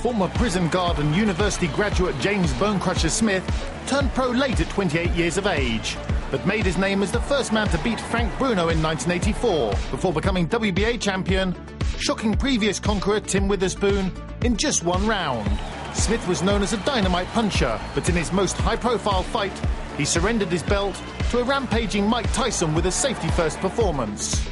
Former prison guard and university graduate James Bonecrusher Smith turned pro late at 28 years of age, but made his name as the first man to beat Frank Bruno in 1984 before becoming WBA champion, shocking previous conqueror Tim Witherspoon in just one round. Smith was known as a dynamite puncher, but in his most high-profile fight, he surrendered his belt to a rampaging Mike Tyson with a safety-first performance.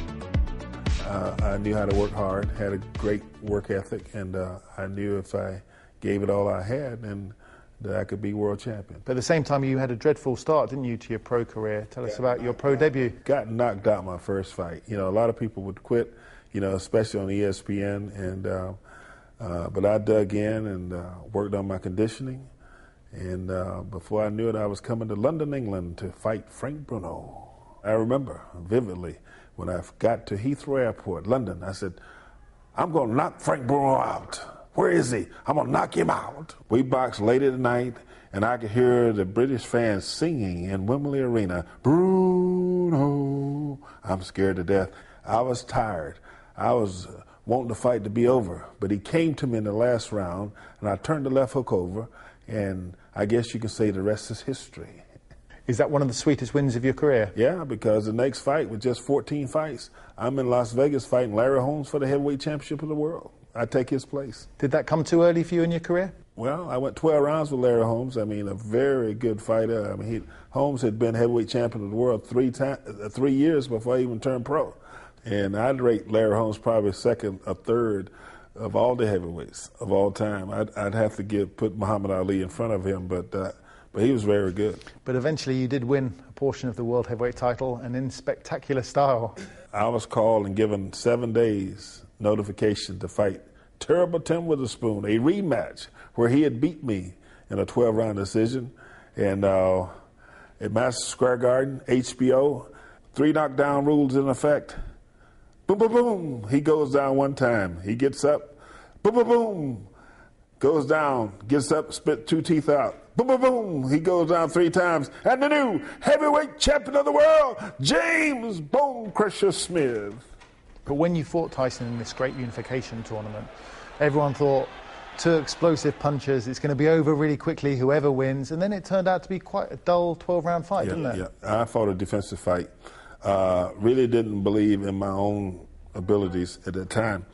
Uh, I knew how to work hard, had a great work ethic, and uh, I knew if I gave it all I had, then that I could be world champion. But at the same time, you had a dreadful start, didn't you, to your pro career? Tell us about your pro debut. Got knocked out my first fight. You know, a lot of people would quit, you know, especially on ESPN, and uh, uh, but I dug in and uh, worked on my conditioning. And uh, before I knew it, I was coming to London, England to fight Frank Bruno. I remember vividly when I got to Heathrow Airport, London, I said, I'm going to knock Frank Bruno out. Where is he? I'm going to knock him out. We boxed late at night, and I could hear the British fans singing in Wembley Arena, Bruno. I'm scared to death. I was tired. I was wanting the fight to be over, but he came to me in the last round, and I turned the left hook over, and I guess you can say the rest is history. Is that one of the sweetest wins of your career? Yeah, because the next fight with just 14 fights, I'm in Las Vegas fighting Larry Holmes for the heavyweight championship of the world. I take his place. Did that come too early for you in your career? Well, I went 12 rounds with Larry Holmes. I mean, a very good fighter. I mean, he, Holmes had been heavyweight champion of the world three time, uh, three years before I even turned pro, and I'd rate Larry Holmes probably second or third of all the heavyweights of all time. I'd, I'd have to give put Muhammad Ali in front of him, but. Uh, but he was very good. But eventually you did win a portion of the world heavyweight title and in spectacular style. I was called and given seven days notification to fight Terrible Tim Witherspoon, a spoon, a rematch where he had beat me in a 12 round decision. And uh, at Madison Square Garden, HBO, three knockdown rules in effect. Boom, boom, boom. He goes down one time. He gets up. Boom, boom, boom. Goes down, gets up, spit two teeth out. Boom, boom, boom. He goes down three times. And the new heavyweight champion of the world, James Bonecrusher Smith. But when you fought Tyson in this great unification tournament, everyone thought two explosive punches, it's going to be over really quickly, whoever wins. And then it turned out to be quite a dull 12 round fight, yeah, didn't it? Yeah, I fought a defensive fight. Uh, really didn't believe in my own abilities at that time.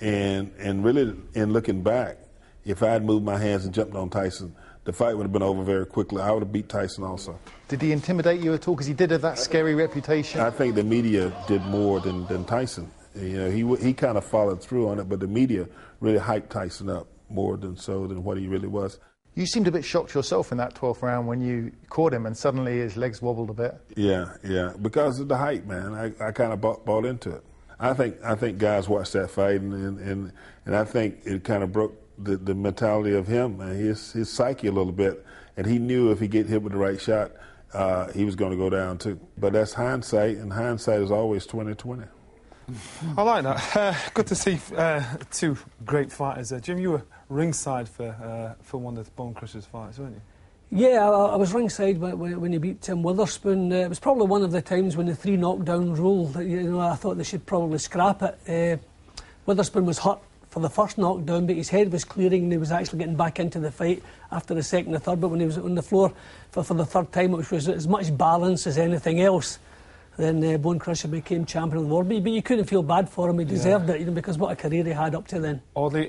And, and really, in looking back, if I had moved my hands and jumped on Tyson, the fight would have been over very quickly. I would have beat Tyson also. Did he intimidate you at all? Because he did have that scary reputation. I think the media did more than, than Tyson. You know, he he kind of followed through on it, but the media really hyped Tyson up more than so than what he really was. You seemed a bit shocked yourself in that 12th round when you caught him and suddenly his legs wobbled a bit. Yeah, yeah, because of the hype, man. I, I kind of bought, bought into it. I think I think guys watched that fight and and, and I think it kind of broke the, the mentality of him and his his psyche a little bit, and he knew if he get hit with the right shot, uh, he was going to go down too. But that's hindsight, and hindsight is always twenty twenty. I like that. Uh, good to see uh, two great fighters. Uh, Jim, you were ringside for uh, for one of the Bonecrushers fights, weren't you? Yeah, I, I was ringside when, when he beat Tim Witherspoon. Uh, it was probably one of the times when the three knockdown rule, you know, I thought they should probably scrap it. Uh, Witherspoon was hurt for the first knockdown, but his head was clearing and he was actually getting back into the fight after the second and third. But when he was on the floor for, for the third time, which was as much balance as anything else, then uh, Bonecrusher became champion of the world. But, but you couldn't feel bad for him, he deserved yeah. it, you know, because what a career he had up to then. Oddly,